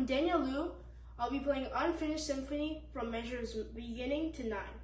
I'm Daniel Liu. I'll be playing Unfinished Symphony from measures beginning to nine.